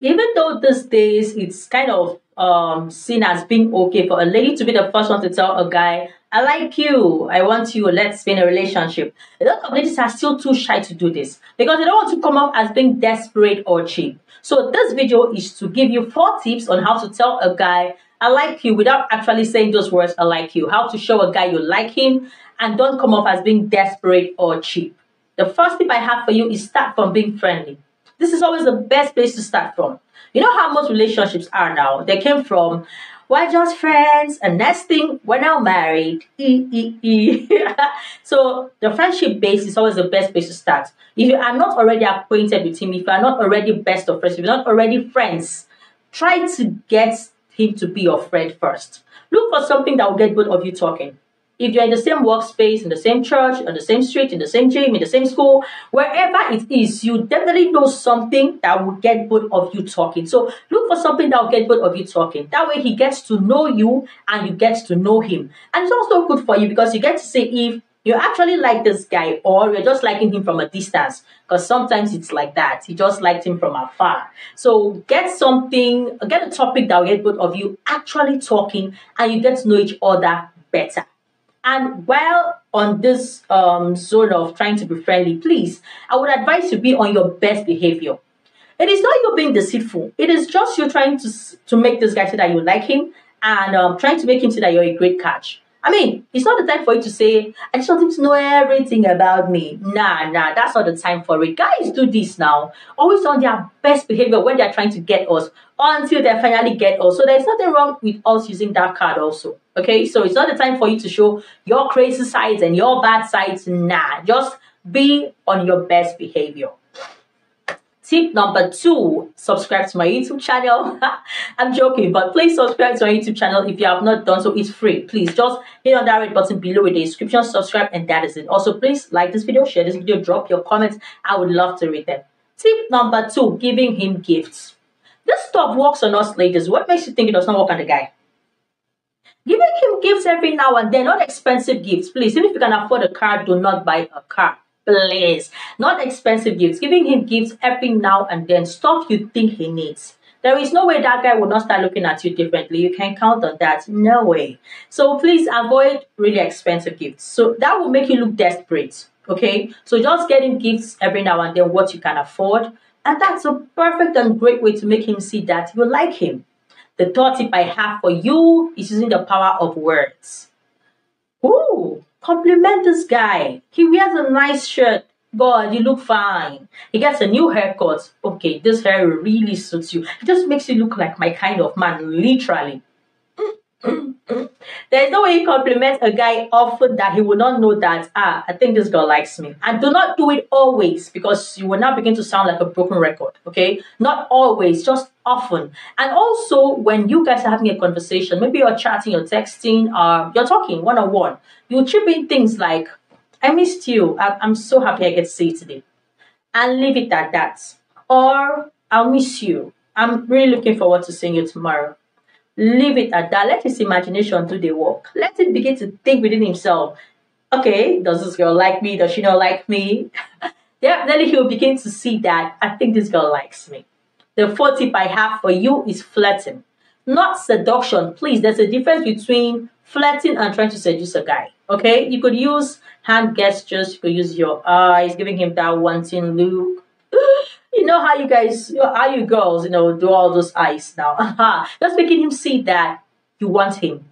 even though these days it's kind of um, seen as being okay for a lady to be the first one to tell a guy, I like you, I want you, let's be in a relationship. A lot of ladies are still too shy to do this because they don't want to come off as being desperate or cheap. So this video is to give you four tips on how to tell a guy, I like you without actually saying those words, I like you. How to show a guy you like him and don't come off as being desperate or cheap. The first tip I have for you is start from being friendly. This is always the best place to start from. You know how most relationships are now? They came from, we're just friends, and next thing, we're now married. E, e, e. so the friendship base is always the best place to start. If you are not already acquainted with him, if you are not already best of friends, if you're not already friends, try to get him to be your friend first. Look for something that will get both of you talking if you're in the same workspace, in the same church, on the same street, in the same gym, in the same school, wherever it is, you definitely know something that will get both of you talking. So look for something that will get both of you talking. That way he gets to know you and you get to know him. And it's also good for you because you get to say if you actually like this guy or you're just liking him from a distance because sometimes it's like that you just liked him from afar so get something get a topic that will get both of you actually talking and you get to know each other better and while on this um, zone of trying to be friendly, please, I would advise you to be on your best behavior. It is not you being deceitful. It is just you trying to to make this guy say that you like him and um, trying to make him say that you're a great catch. I mean, it's not the time for you to say, I just want him to know everything about me. Nah, nah, that's not the time for it. Guys do this now. Always on their best behavior when they're trying to get us until they finally get us. So there's nothing wrong with us using that card also. Okay, so it's not the time for you to show your crazy sides and your bad sides. Nah, just be on your best behavior. Tip number two, subscribe to my YouTube channel. I'm joking, but please subscribe to my YouTube channel if you have not done so. It's free. Please just hit on that red button below with the description, subscribe, and that is it. Also, please like this video, share this video, drop your comments. I would love to read them. Tip number two, giving him gifts. This stuff works on us ladies. What makes you think it does not work on the guy? Giving him gifts every now and then, not expensive gifts. Please, even if you can afford a car, do not buy a car please. Not expensive gifts. Giving him gifts every now and then. Stuff you think he needs. There is no way that guy will not start looking at you differently. You can count on that. No way. So please avoid really expensive gifts. So that will make you look desperate. Okay? So just getting gifts every now and then what you can afford. And that's a perfect and great way to make him see that you like him. The third tip I have for you is using the power of words. Ooh, Compliment this guy. He wears a nice shirt. God, you look fine. He gets a new haircut. Okay, this hair really suits you. It just makes you look like my kind of man, literally. There's no way you compliment a guy often that he will not know that, ah, I think this girl likes me. And do not do it always because you will now begin to sound like a broken record, okay? Not always, just often. And also, when you guys are having a conversation, maybe you're chatting, you're texting, uh, you're talking one on one, you chip in things like, I missed you. I- I'm so happy I get to see you today. And leave it at that. Or, I'll miss you. I'm really looking forward to seeing you tomorrow Leave it at that. Let his imagination do the work. Let him begin to think within himself. Okay, does this girl like me? Does she not like me? Definitely he'll begin to see that I think this girl likes me. The fourth tip I have for you is flirting. Not seduction. Please, there's a difference between flirting and trying to seduce a guy. Okay? You could use hand gestures, you could use your eyes, giving him that wanting look know how you guys, how you girls, you know, do all those eyes now. Just making him see that you want him.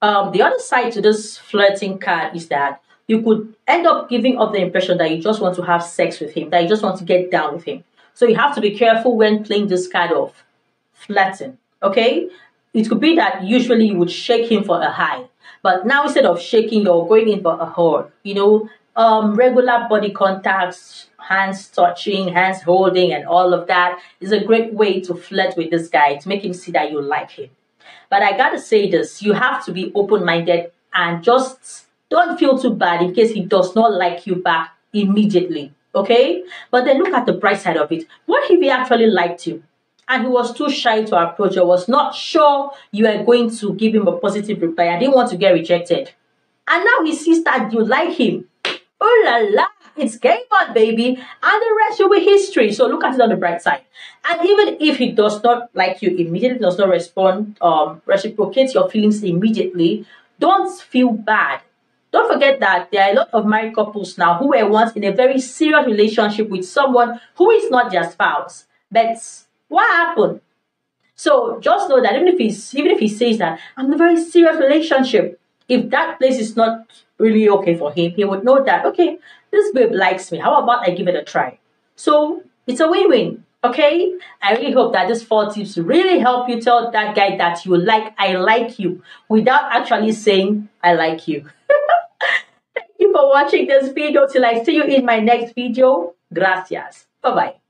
Um, the other side to this flirting card is that you could end up giving up the impression that you just want to have sex with him, that you just want to get down with him. So you have to be careful when playing this card of flirting. Okay? It could be that usually you would shake him for a high. But now instead of shaking, you're going in for a hug. You know, um, regular body contacts, hands touching, hands holding, and all of that is a great way to flirt with this guy to make him see that you like him. But I gotta say this you have to be open minded and just don't feel too bad in case he does not like you back immediately. Okay? But then look at the bright side of it. What if he actually liked you? And he was too shy to approach you, was not sure you were going to give him a positive reply. I didn't want to get rejected. And now he sees that you like him Oh la la! it's game on, baby. And the rest will be history. So look at it on the bright side. And even if he does not like you immediately, does not respond, um, reciprocate your feelings immediately, don't feel bad. Don't forget that there are a lot of married couples now who were once in a very serious relationship with someone who is not their spouse. But what happened? So just know that even if he's even if he says that I'm in a very serious relationship, if that place is not really okay for him, he would know that okay, this babe likes me. How about I give it a try? So it's a win-win. Okay, I really hope that these four tips really help you tell that guy that you like, I like you, without actually saying, I like you. Thank you for watching this video. Till I see you in my next video. Gracias. Bye-bye.